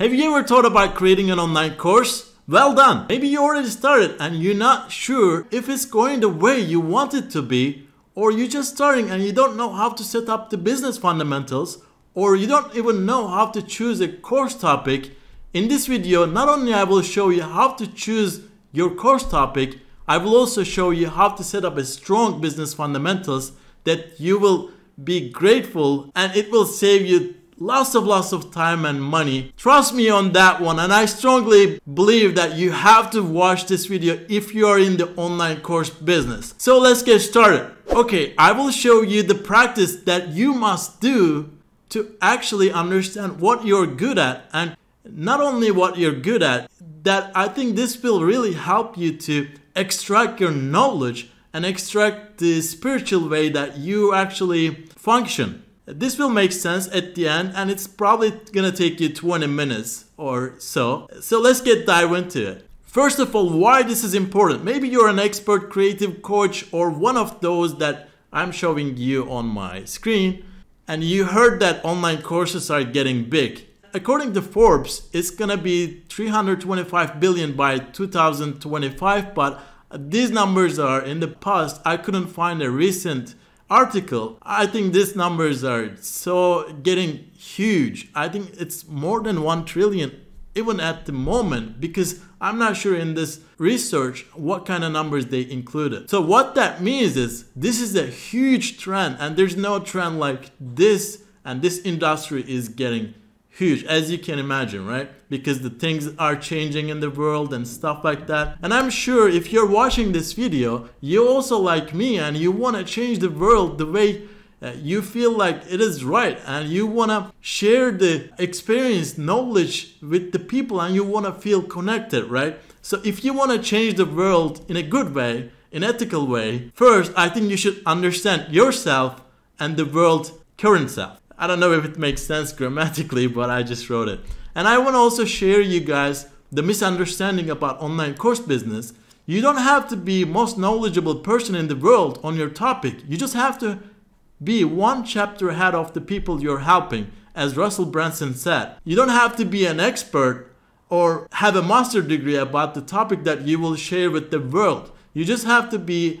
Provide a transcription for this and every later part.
Have you ever thought about creating an online course? Well done! Maybe you already started and you're not sure if it's going the way you want it to be, or you're just starting and you don't know how to set up the business fundamentals, or you don't even know how to choose a course topic. In this video, not only I will show you how to choose your course topic, I will also show you how to set up a strong business fundamentals that you will be grateful and it will save you lots of lots of time and money. Trust me on that one and I strongly believe that you have to watch this video if you are in the online course business. So let's get started. Okay, I will show you the practice that you must do to actually understand what you're good at and not only what you're good at, that I think this will really help you to extract your knowledge and extract the spiritual way that you actually function. This will make sense at the end and it's probably gonna take you 20 minutes or so. So let's get dive into it. First of all, why this is important. Maybe you're an expert creative coach or one of those that I'm showing you on my screen and you heard that online courses are getting big. According to Forbes, it's gonna be 325 billion by 2025, but these numbers are in the past. I couldn't find a recent article, I think these numbers are so getting huge. I think it's more than 1 trillion even at the moment because I'm not sure in this research what kind of numbers they included. So what that means is this is a huge trend and there's no trend like this and this industry is getting huge as you can imagine right? Because the things are changing in the world and stuff like that. And i'm sure if you're watching this video you also like me and you want to change the world the way uh, you feel like it is right. And you want to share the experience knowledge with the people and you want to feel connected right? So if you want to change the world in a good way in ethical way first i think you should understand yourself and the world current self I don't know if it makes sense grammatically, but I just wrote it. And I want to also share you guys the misunderstanding about online course business. You don't have to be most knowledgeable person in the world on your topic. You just have to be one chapter ahead of the people you're helping, as Russell Brunson said. You don't have to be an expert or have a master degree about the topic that you will share with the world. You just have to be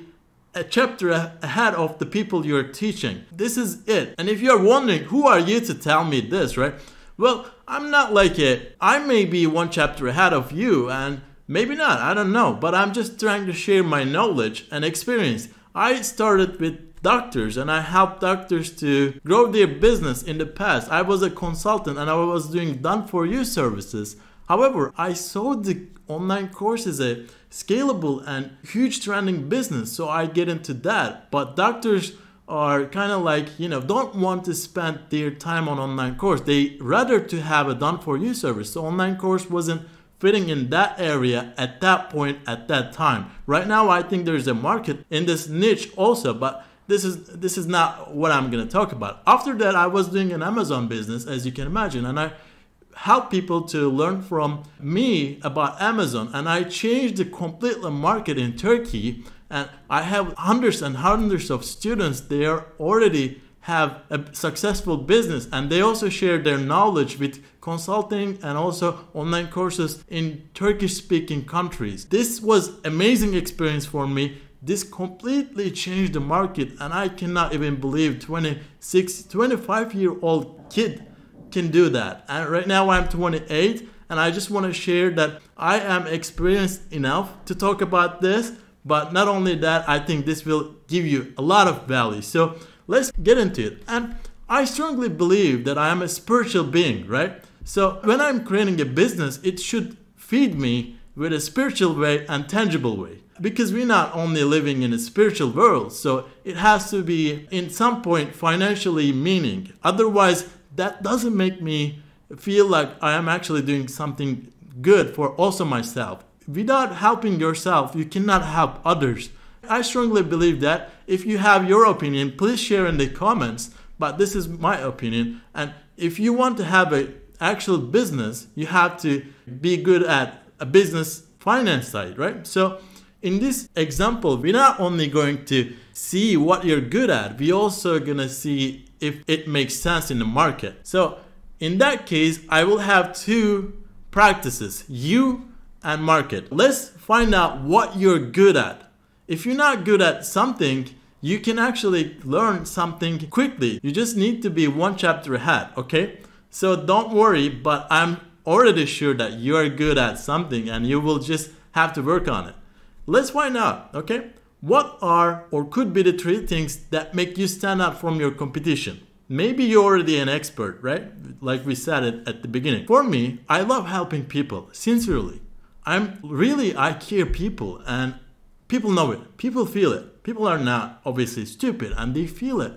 a chapter ahead of the people you're teaching. This is it. And if you're wondering, who are you to tell me this, right? Well, I'm not like it. I may be one chapter ahead of you, and maybe not, I don't know. But I'm just trying to share my knowledge and experience. I started with doctors and I helped doctors to grow their business in the past. I was a consultant and I was doing done for you services. However, I saw the online course as a scalable and huge trending business, so I get into that. But doctors are kind of like, you know, don't want to spend their time on online course. They rather to have a done for you service. So online course wasn't fitting in that area at that point at that time. Right now I think there's a market in this niche also, but this is this is not what I'm going to talk about. After that I was doing an Amazon business as you can imagine and I help people to learn from me about Amazon and I changed the complete market in Turkey and I have hundreds and hundreds of students there already have a successful business and they also share their knowledge with consulting and also online courses in Turkish speaking countries. This was amazing experience for me. This completely changed the market and I cannot even believe 26 25 year old kid can do that. And right now I'm 28 and I just want to share that I am experienced enough to talk about this. But not only that, I think this will give you a lot of value. So let's get into it. And I strongly believe that I am a spiritual being, right? So when I'm creating a business, it should feed me with a spiritual way and tangible way. Because we're not only living in a spiritual world, so it has to be in some point financially meaning. Otherwise, that doesn't make me feel like I am actually doing something good for also myself. Without helping yourself, you cannot help others. I strongly believe that if you have your opinion, please share in the comments. But this is my opinion. And if you want to have a actual business, you have to be good at a business finance side, right? So in this example, we're not only going to see what you're good at, we're also gonna see if it makes sense in the market. So In that case, I will have two practices, you and market. Let's find out what you're good at. If you're not good at something, you can actually learn something quickly. You just need to be one chapter ahead, okay? So don't worry, but I'm already sure that you are good at something and you will just have to work on it. Let's find out, okay? What are or could be the three things that make you stand out from your competition? Maybe you're already an expert, right? Like we said it at the beginning. For me, I love helping people, sincerely. I'm really, I care people and people know it. People feel it. People are not obviously stupid and they feel it.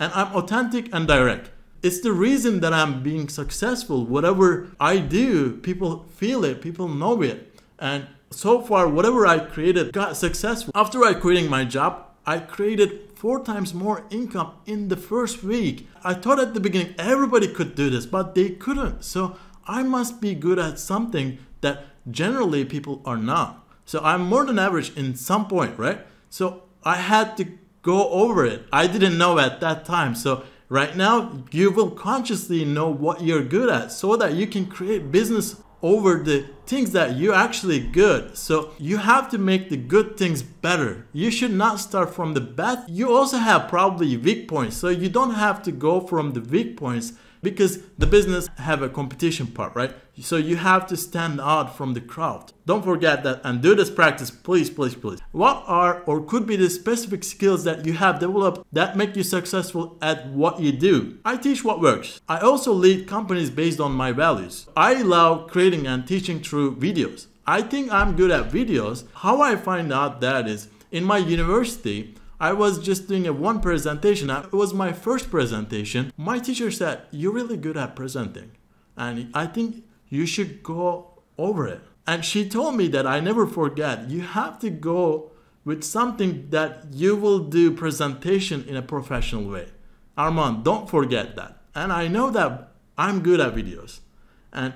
And I'm authentic and direct. It's the reason that I'm being successful. Whatever I do, people feel it, people know it. And so far, whatever I created got successful. After I quitting my job, I created four times more income in the first week. I thought at the beginning everybody could do this, but they couldn't. So I must be good at something that generally people are not. So I'm more than average in some point, right? So I had to go over it. I didn't know at that time. So right now you will consciously know what you're good at so that you can create business over the things that you're actually good. So you have to make the good things better. You should not start from the bad. You also have probably weak points. So you don't have to go from the weak points because the business have a competition part, right? So you have to stand out from the crowd. Don't forget that and do this practice, please, please, please. What are or could be the specific skills that you have developed that make you successful at what you do? I teach what works. I also lead companies based on my values. I love creating and teaching through videos. I think I'm good at videos. How I find out that is in my university, I was just doing a one presentation. It was my first presentation. My teacher said, You're really good at presenting. And I think you should go over it. And she told me that I never forget. You have to go with something that you will do presentation in a professional way. Armağan, don't forget that. And I know that I'm good at videos. And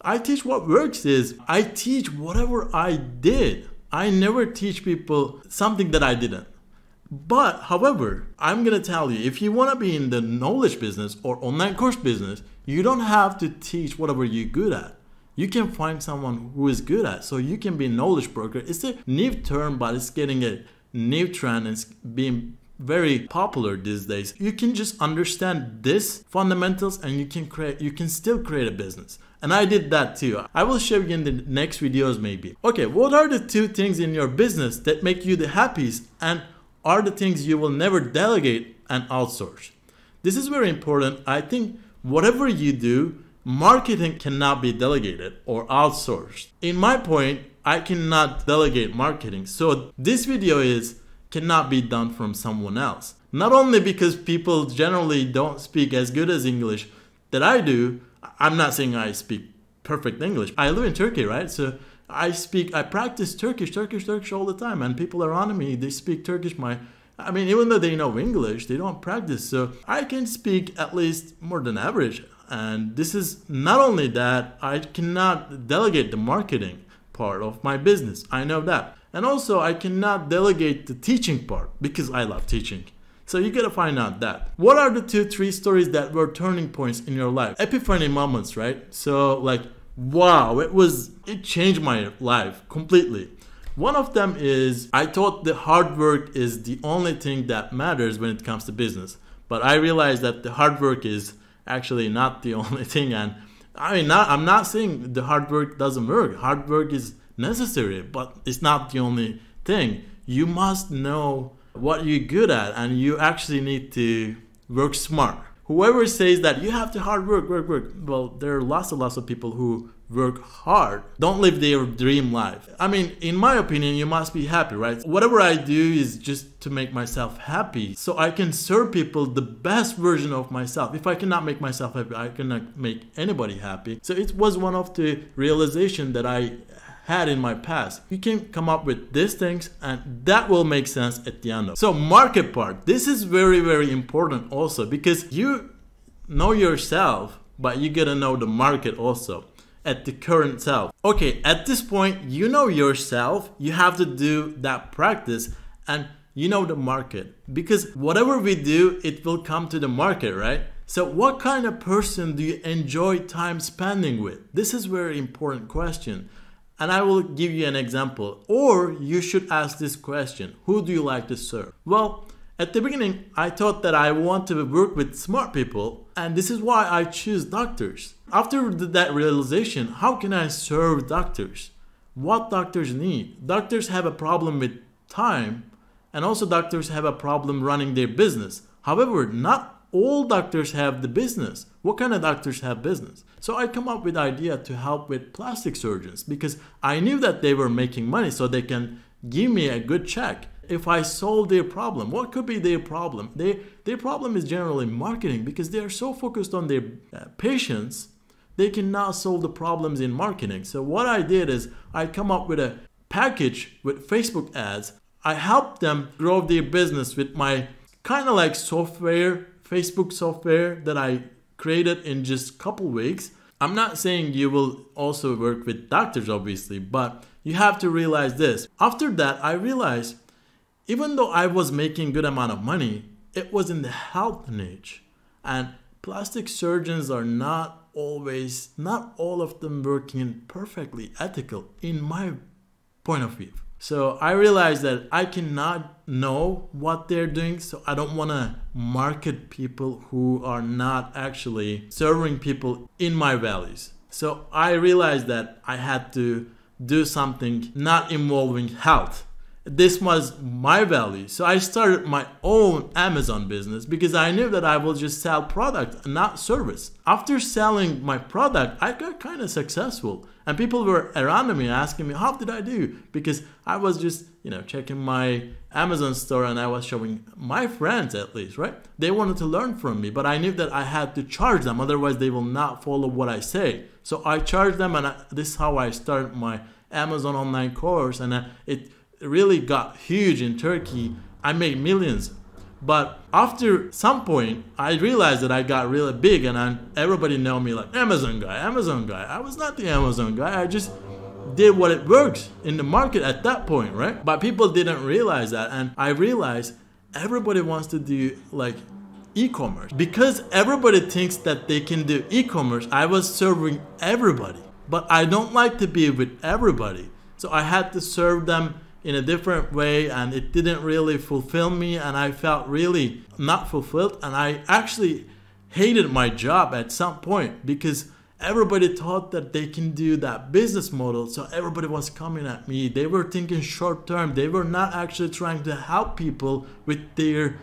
I teach what works is I teach whatever I did. I never teach people something that I didn't. But, however, I'm gonna tell you if you wanna be in the knowledge business or online course business, you don't have to teach whatever you're good at. You can find someone who is good at. So you can be a knowledge broker. It's a new term, but it's getting a new trend and it's being very popular these days. You can just understand this fundamentals and you can create you can still create a business. And I did that too. I will show you in the next videos maybe. Okay, what are the two things in your business that make you the happiest and are the things you will never delegate and outsource. This is very important. I think whatever you do, marketing cannot be delegated or outsourced. In my point, I cannot delegate marketing. So this video is cannot be done from someone else. Not only because people generally don't speak as good as English that I do, I'm not saying I speak perfect English. I live in Turkey, right? So I speak, I practice Turkish, Turkish, Turkish all the time, and people around me they speak Turkish. My, I mean, even though they know English, they don't practice. So I can speak at least more than average. And this is not only that, I cannot delegate the marketing part of my business. I know that. And also, I cannot delegate the teaching part because I love teaching. So you gotta find out that. What are the two, three stories that were turning points in your life? Epiphany moments, right? So, like, wow, it was, it changed my life completely. One of them is I thought the hard work is the only thing that matters when it comes to business. But I realized that the hard work is actually not the only thing. And I mean, not, I'm not saying the hard work doesn't work. Hard work is necessary, but it's not the only thing. You must know what you're good at, and you actually need to work smart whoever says that you have to hard work, work, work, well, there are lots and lots of people who work hard, don't live their dream life. I mean, in my opinion, you must be happy, right? Whatever I do is just to make myself happy so I can serve people the best version of myself. If I cannot make myself happy, I cannot make anybody happy. So it was one of the realization that I had in my past. You can come up with these things and that will make sense at the end of. So market part, this is very, very important also because you know yourself, but you gotta know the market also at the current self. Okay, at this point, you know yourself, you have to do that practice and you know the market because whatever we do, it will come to the market, right? So, what kind of person do you enjoy time spending with? This is very important question. And I will give you an example. Or you should ask this question Who do you like to serve? Well, at the beginning, I thought that I want to work with smart people, and this is why I choose doctors. After that realization, how can I serve doctors? What doctors need? Doctors have a problem with time, and also doctors have a problem running their business. However, not all doctors have the business. What kind of doctors have business? So I come up with idea to help with plastic surgeons because I knew that they were making money so they can give me a good check if I solve their problem. What could be their problem? They, their problem is generally marketing because they are so focused on their uh, patients, they cannot solve the problems in marketing. So what I did is I come up with a package with Facebook ads. I help them grow their business with my kind of like software Facebook software that I created in just a couple weeks. I'm not saying you will also work with doctors, obviously, but you have to realize this. After that, I realized even though I was making good amount of money, it was in the health niche. And plastic surgeons are not always, not all of them working perfectly ethical in my point of view. So I realized that I cannot know what they're doing, so I don't want to market people who are not actually serving people in my values. So I realized that I had to do something not involving health this was my value. So I started my own Amazon business because I knew that I will just sell product, not service. After selling my product, I got kind of successful. And people were around me asking me, how did I do? Because I was just, you know, checking my Amazon store and I was showing my friends at least, right? They wanted to learn from me, but I knew that I had to charge them. Otherwise, they will not follow what I say. So I charged them and I, this is how I started my Amazon online course. And uh, it really got huge in Turkey. I made millions. But after some point, I realized that I got really big and I, everybody know me like Amazon guy, Amazon guy. I was not the Amazon guy. I just did what it works in the market at that point, right? But people didn't realize that. And I realized everybody wants to do like e-commerce. Because everybody thinks that they can do e-commerce, I was serving everybody. But I don't like to be with everybody. So I had to serve them in a different way and it didn't really fulfill me and I felt really not fulfilled and I actually hated my job at some point because everybody thought that they can do that business model so everybody was coming at me. They were thinking short term. They were not actually trying to help people with their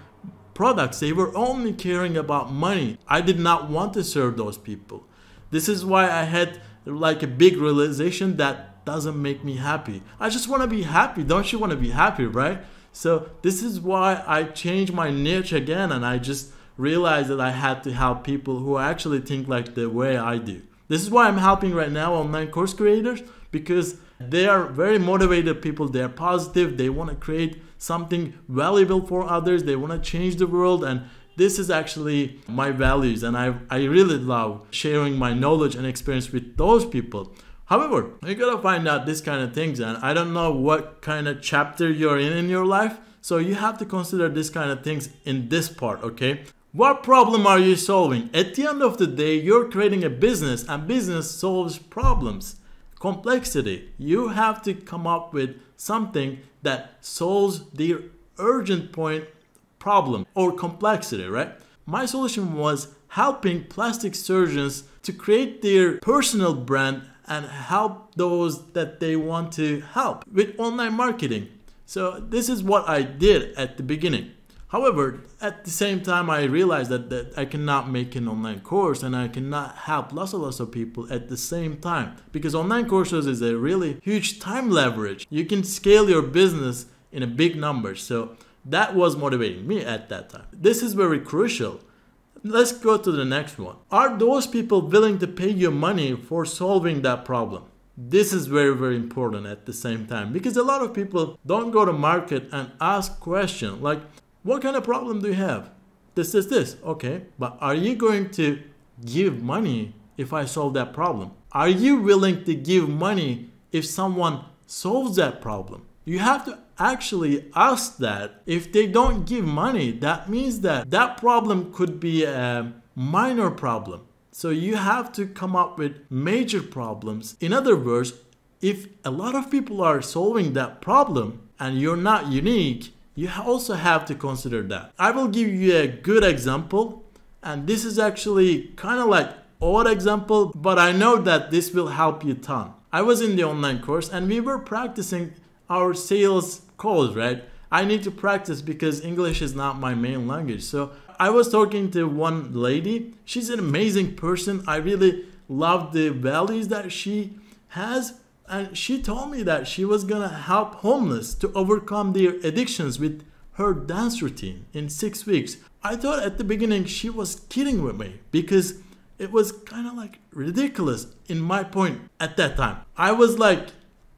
products. They were only caring about money. I did not want to serve those people. This is why i had like a big realization that doesn't make me happy. I just want to be happy. Don't you want to be happy, right? So this is why I changed my niche again and I just realized that I had to help people who actually think like the way I do. This is why I'm helping right now online course creators because they are very motivated people. They are positive. They want to create something valuable for others. They want to change the world and this is actually my values and I, I really love sharing my knowledge and experience with those people However, you gotta find out this kind of things, and I don't know what kind of chapter you're in in your life, so you have to consider this kind of things in this part, okay? What problem are you solving? At the end of the day, you're creating a business, and business solves problems. Complexity. You have to come up with something that solves the urgent point problem or complexity, right? My solution was helping plastic surgeons to create their personal brand and help those that they want to help with online marketing. So this is what I did at the beginning. However, at the same time, I realized that, that I cannot make an online course and I cannot help lots and lots of people at the same time because online courses is a really huge time leverage. You can scale your business in a big number. So that was motivating me at that time. This is very crucial Let's go to the next one. Are those people willing to pay you money for solving that problem? This is very very important at the same time because a lot of people don't go to market and ask question like what kind of problem do you have? This is this. Okay, but are you going to give money if I solve that problem? Are you willing to give money if someone solves that problem? You have to actually ask that if they don't give money that means that that problem could be a minor problem. So you have to come up with major problems. In other words, if a lot of people are solving that problem and you're not unique, you also have to consider that. I will give you a good example, and this is actually kind of like odd example, but I know that this will help you ton. I was in the online course and we were practicing our sales calls, right? I need to practice because English is not my main language. So I was talking to one lady. She's an amazing person. I really love the values that she has. And she told me that she was gonna help homeless to overcome their addictions with her dance routine in six weeks. I thought at the beginning she was kidding with me because it was kind of like ridiculous in my point at that time. I was like,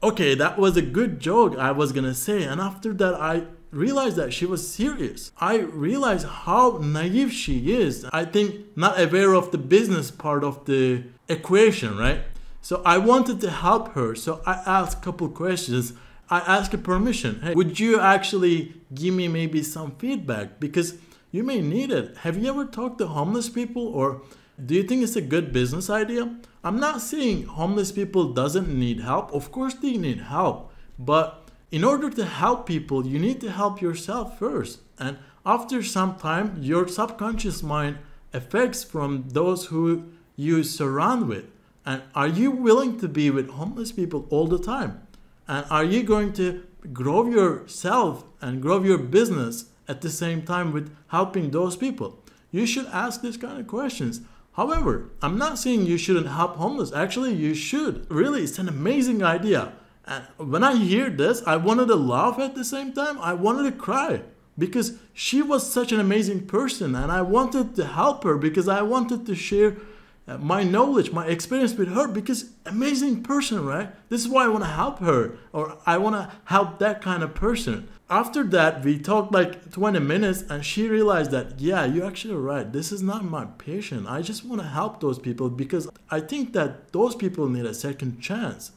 okay, that was a good joke I was gonna say. And after that, I realized that she was serious. I realized how naive she is. I think not aware of the business part of the equation, right? So I wanted to help her. So I asked a couple questions. I asked her permission. Hey, would you actually give me maybe some feedback? Because you may need it. Have you ever talked to homeless people or do you think it's a good business idea? I'm not saying homeless people doesn't need help. Of course they need help. But in order to help people, you need to help yourself first. And after some time, your subconscious mind affects from those who you surround with. And are you willing to be with homeless people all the time? And are you going to grow yourself and grow your business at the same time with helping those people? You should ask these kind of questions. However, I'm not saying you shouldn't help homeless. Actually, you should. Really, it's an amazing idea. And when I hear this, I wanted to laugh at the same time. I wanted to cry because she was such an amazing person and I wanted to help her because I wanted to share my knowledge, my experience with her because amazing person, right? This is why I want to help her or I want to help that kind of person. After that, we talked like 20 minutes and she realized that, yeah, you're actually right. This is not my patient. I just want to help those people because I think that those people need a second chance.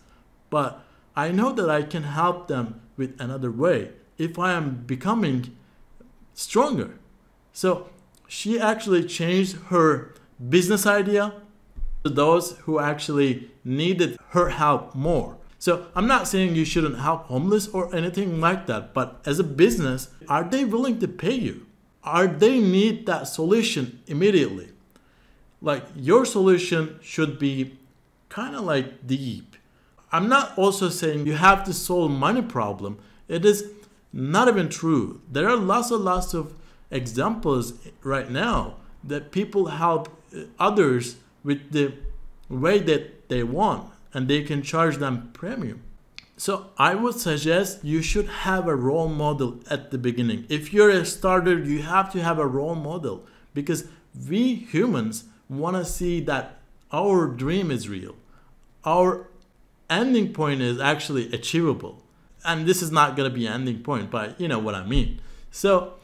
But I know that I can help them with another way if I am becoming stronger. So she actually changed her business idea to those who actually needed her help more. So I'm not saying you shouldn't help homeless or anything like that, but as a business, are they willing to pay you? Are they need that solution immediately? Like your solution should be kind of like deep I'm not also saying you have to solve money problem. It is not even true. There are lots and lots of examples right now that people help others with the way that they want and they can charge them premium. So I would suggest you should have a role model at the beginning. If you're a starter, you have to have a role model because we humans want to see that our dream is real. Our ending point is actually achievable. And this is not going to be ending point, but you know what I mean. So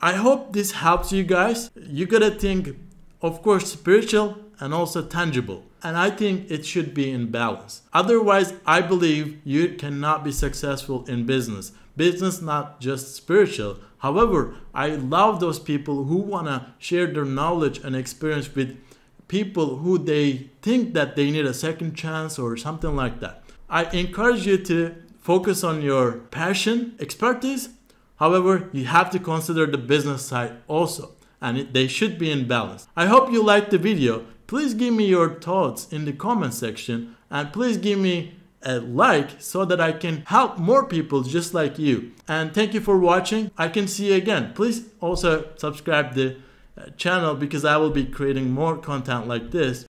I hope this helps you guys. You got to think, of course, spiritual and also tangible. And I think it should be in balance. Otherwise, I believe you cannot be successful in business. Business not just spiritual. However, I love those people who want to share their knowledge and experience with people who they think that they need a second chance or something like that. I encourage you to focus on your passion, expertise. However, you have to consider the business side also, and they should be in balance. I hope you liked the video. Please give me your thoughts in the comment section and please give me a like so that I can help more people just like you. And thank you for watching. I can see you again. Please also subscribe the uh, channel because I will be creating more content like this